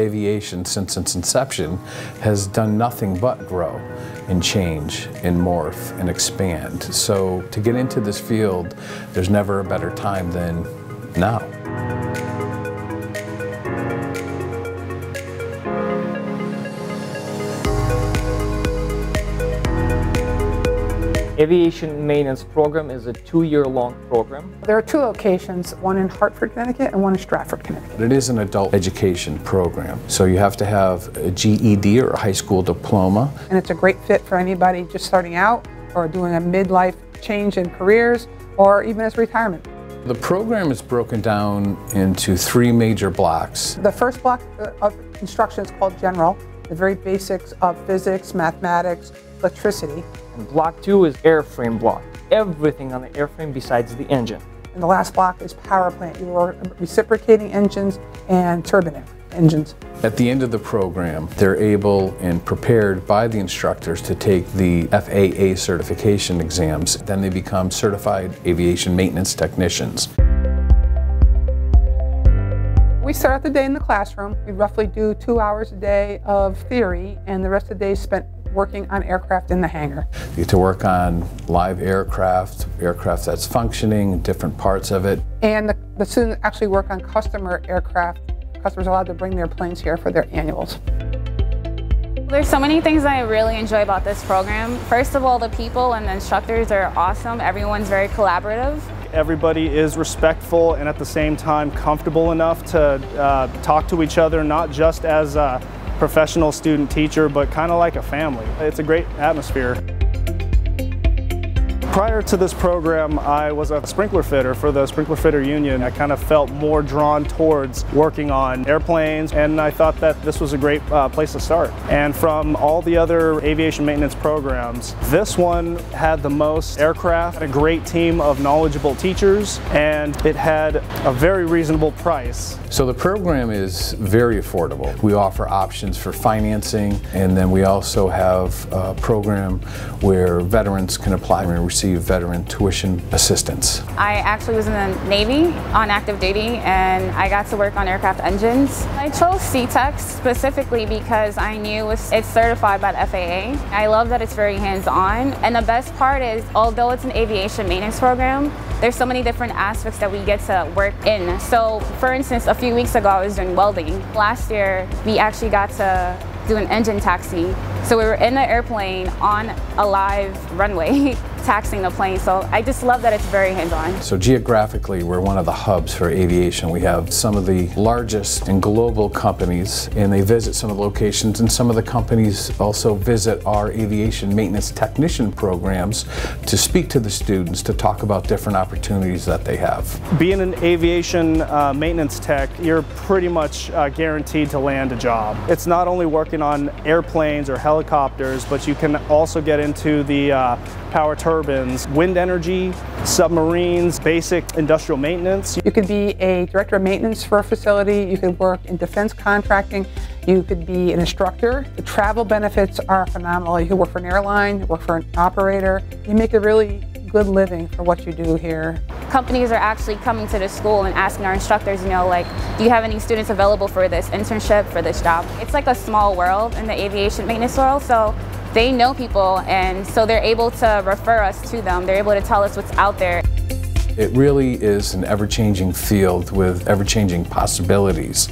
aviation since its inception has done nothing but grow and change and morph and expand. So to get into this field, there's never a better time than now. Aviation Maintenance Program is a two-year-long program. There are two locations, one in Hartford, Connecticut and one in Stratford, Connecticut. It is an adult education program, so you have to have a GED or a high school diploma. And it's a great fit for anybody just starting out or doing a midlife change in careers or even as retirement. The program is broken down into three major blocks. The first block of instruction is called General, the very basics of physics, mathematics, electricity. And block two is airframe block. Everything on the airframe besides the engine. And the last block is power plant. You are reciprocating engines and turbine engines. At the end of the program, they're able and prepared by the instructors to take the FAA certification exams. Then they become certified aviation maintenance technicians. We start out the day in the classroom. We roughly do two hours a day of theory, and the rest of the day is spent working on aircraft in the hangar. You get to work on live aircraft, aircraft that's functioning, different parts of it. And the, the students actually work on customer aircraft. Customers are allowed to bring their planes here for their annuals. There's so many things I really enjoy about this program. First of all, the people and the instructors are awesome. Everyone's very collaborative. Everybody is respectful and at the same time comfortable enough to uh, talk to each other, not just as uh, professional student teacher, but kind of like a family. It's a great atmosphere. Prior to this program, I was a sprinkler fitter for the Sprinkler Fitter Union. I kind of felt more drawn towards working on airplanes, and I thought that this was a great uh, place to start. And from all the other aviation maintenance programs, this one had the most aircraft, a great team of knowledgeable teachers, and it had a very reasonable price. So the program is very affordable. We offer options for financing, and then we also have a program where veterans can apply and receive receive veteran tuition assistance. I actually was in the Navy on active duty and I got to work on aircraft engines. I chose SeaTech specifically because I knew it's certified by the FAA. I love that it's very hands-on and the best part is although it's an aviation maintenance program, there's so many different aspects that we get to work in. So for instance, a few weeks ago I was doing welding. Last year we actually got to do an engine taxi. So we were in the airplane on a live runway taxing the plane. So I just love that it's very hands-on. So geographically, we're one of the hubs for aviation. We have some of the largest and global companies, and they visit some of the locations, and some of the companies also visit our aviation maintenance technician programs to speak to the students to talk about different opportunities that they have. Being an aviation uh, maintenance tech, you're pretty much uh, guaranteed to land a job. It's not only working on airplanes or helicopters, but you can also get into the uh, power turbines, wind energy, submarines, basic industrial maintenance. You could be a director of maintenance for a facility, you could work in defense contracting, you could be an instructor. The travel benefits are phenomenal. You could work for an airline, work for an operator. You make a really good living for what you do here. Companies are actually coming to the school and asking our instructors, you know, like, do you have any students available for this internship, for this job? It's like a small world in the aviation maintenance world, so they know people and so they're able to refer us to them. They're able to tell us what's out there. It really is an ever-changing field with ever-changing possibilities.